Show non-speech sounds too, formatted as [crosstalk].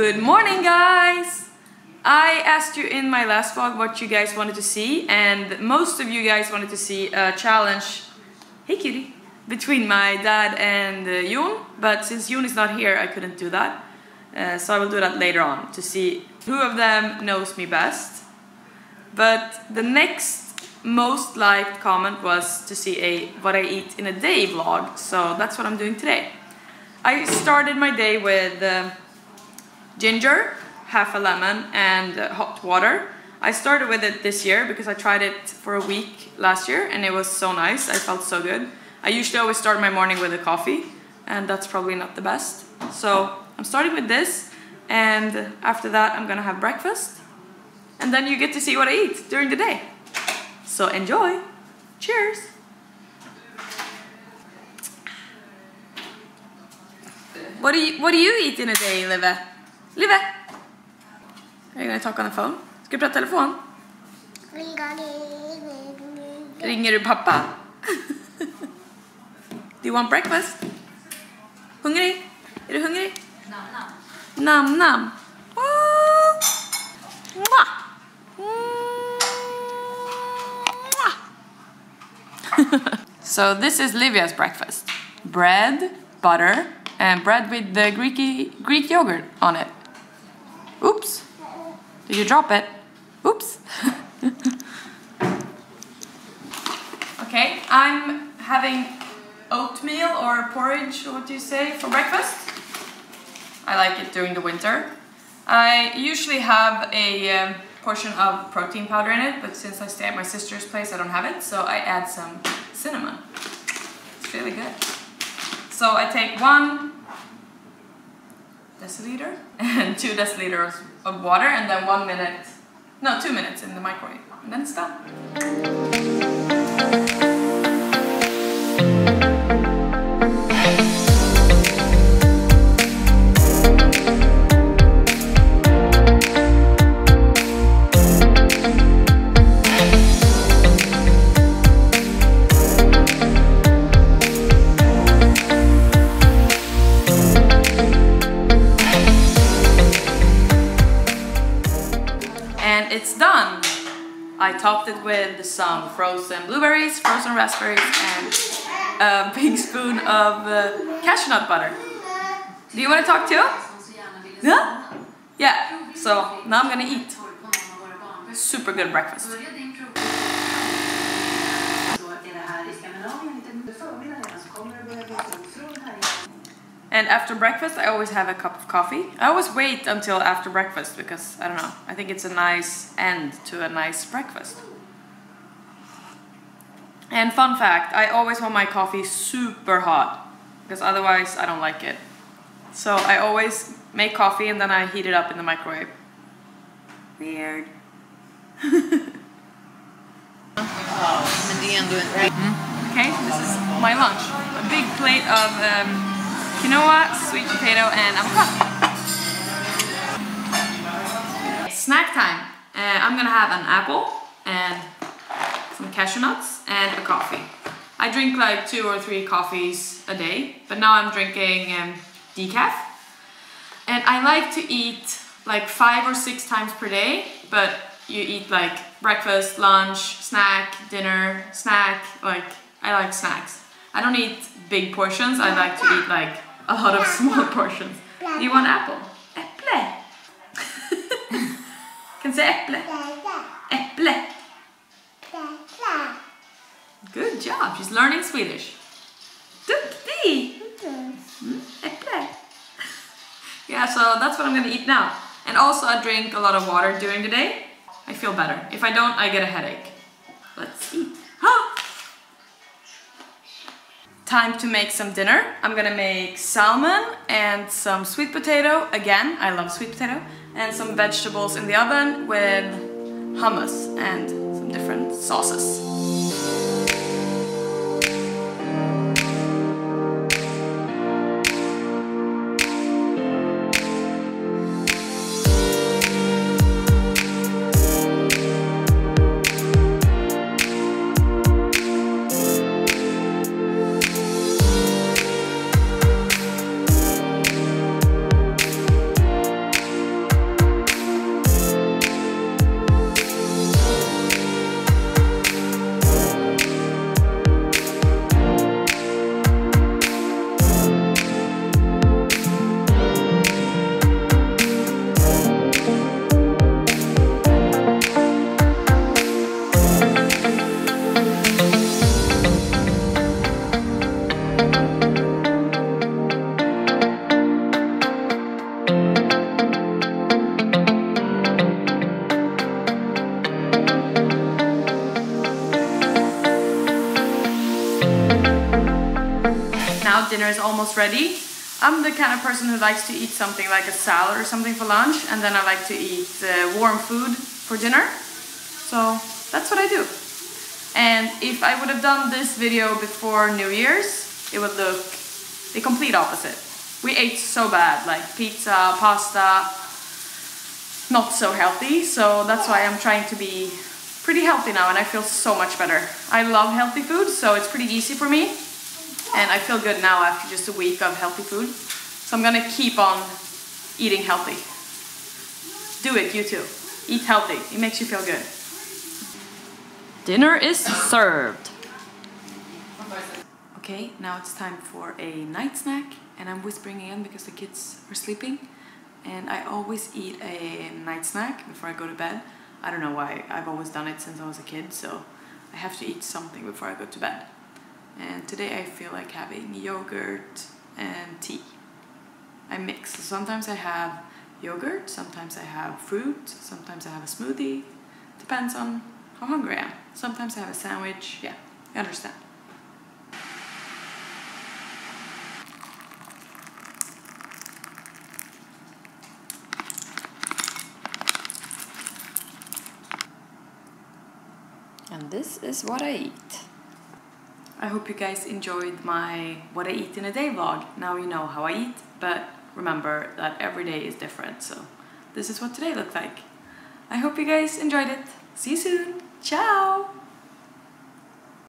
morning, guys! I asked you in my last vlog what you guys wanted to see, and most of you guys wanted to see a challenge. Hey, cutie! Between my dad and uh, Jon, but since Jon is not here, I couldn't do that. Uh, so I will do that later on to see who of them knows me best. But the next most liked comment was to see a what I eat in a day vlog, so that's what I'm doing today. I started my day with uh, ginger, half a lemon, and uh, hot water. I started with it this year because I tried it for a week last year and it was so nice. I felt so good. I usually always start my morning with a coffee and that's probably not the best. So I'm starting with this and after that I'm gonna have breakfast and then you get to see what I eat during the day. So enjoy. Cheers. What do you What do you eat in a day, Live? Live? Are you gonna talk on the phone? Ska du prata telefon? Ringer du pappa? [laughs] do you want breakfast? Hungrig? Är du hungrig? Nam nam. Nam nam. Mwah. Mwah. [laughs] so this is Livia's breakfast. Bread, butter, and bread with the Greek yogurt on it. Oops. Did you drop it? Oops. [laughs] okay, I'm having oatmeal or porridge, what do you say, for breakfast. I like it during the winter. I usually have a um, portion of protein powder in it, but since I stay at my sister's place, I don't have it, so I add some cinnamon. It's really good. So I take one deciliter and two deciliters of water and then one minute, no, two minutes in the microwave. And then it's done. I topped it with some frozen blueberries, frozen raspberries, and a big spoon of uh, cashew nut butter. Do you want to talk too? Yeah? Yeah. So now I'm gonna eat. Super good breakfast. And after breakfast, I always have a cup of coffee. I always wait until after breakfast because, I don't know, I think it's a nice end to a nice breakfast. And fun fact, I always want my coffee super hot because otherwise I don't like it. So I always make coffee and then I heat it up in the microwave. Weird. [laughs] Okay, this is my lunch. A big plate of um, quinoa, sweet potato, and avocado. Snack time. Uh, I'm gonna have an apple and some cashew nuts and a coffee. I drink like two or three coffees a day, but now I'm drinking um, decaf. And I like to eat like five or six times per day, but you eat like breakfast, lunch, snack, dinner, snack, like I like snacks. I don't eat big portions, I like to eat like a lot of small portions. Do you want apple? Äpple! [laughs] can say äpple. Äpple. Good job, she's learning Swedish. Duktig! Äpple. Hmm? Yeah, so that's what I'm gonna eat now. And also I drink a lot of water during the day. I feel better. If I don't, I get a headache. Let's eat. Time to make some dinner. I'm gonna make salmon and some sweet potato. Again, I love sweet potato. And some vegetables in the oven with hummus and some different sauces. Dinner is almost ready. I'm the kind of person who likes to eat something like a salad or something for lunch and then I like to eat uh, warm food for dinner. So that's what I do. And if I would have done this video before New Year's, it would look the complete opposite. We ate so bad, like pizza, pasta, not so healthy. So that's why I'm trying to be pretty healthy now and I feel so much better. I love healthy food, so it's pretty easy for me. And I feel good now after just a week of healthy food. So I'm gonna keep on eating healthy. Do it, you too. Eat healthy, it makes you feel good. Dinner is served. Okay, now it's time for a night snack and I'm whispering again because the kids are sleeping and I always eat a night snack before I go to bed. I don't know why, I've always done it since I was a kid so I have to eat something before I go to bed. And today I feel like having yogurt and tea. I mix. So sometimes I have yogurt, sometimes I have fruit, sometimes I have a smoothie. Depends on how hungry I am. Sometimes I have a sandwich. Yeah, you understand. And this is what I eat. I hope you guys enjoyed my what I eat in a day vlog. Now you know how I eat, but remember that every day is different, so this is what today looked like. I hope you guys enjoyed it. See you soon. Ciao!